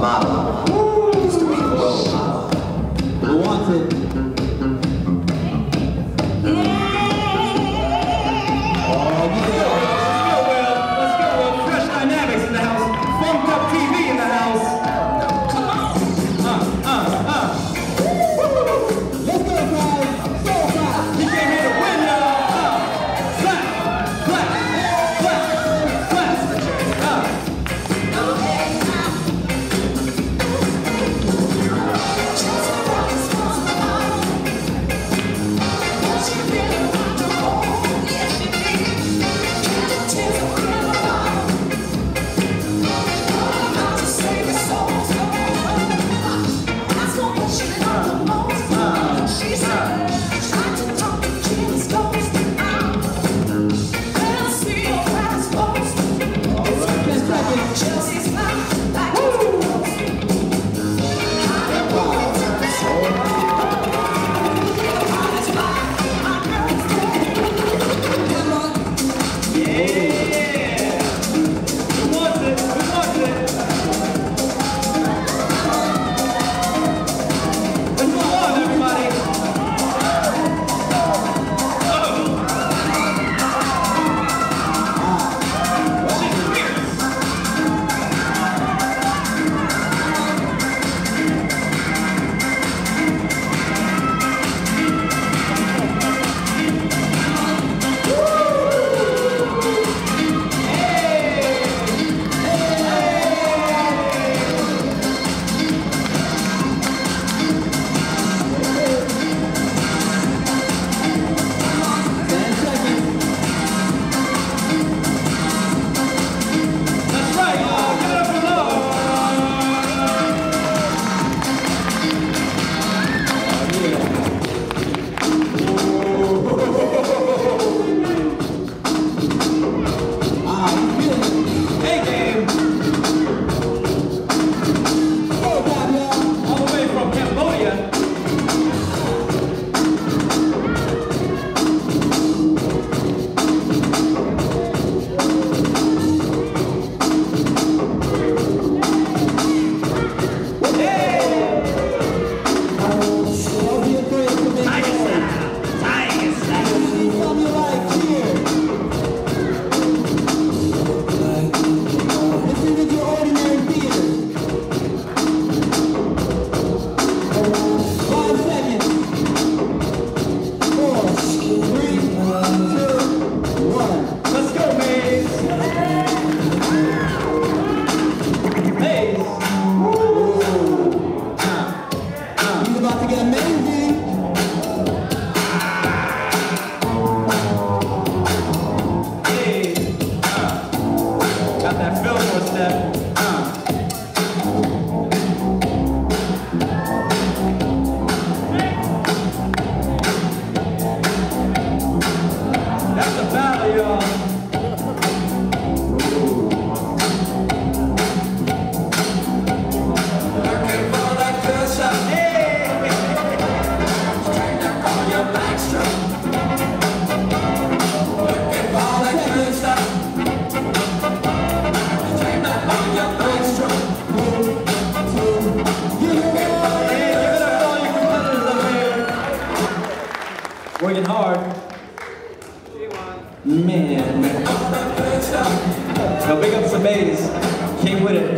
骂的 hard. Man. Now pick up some bass. Came with it.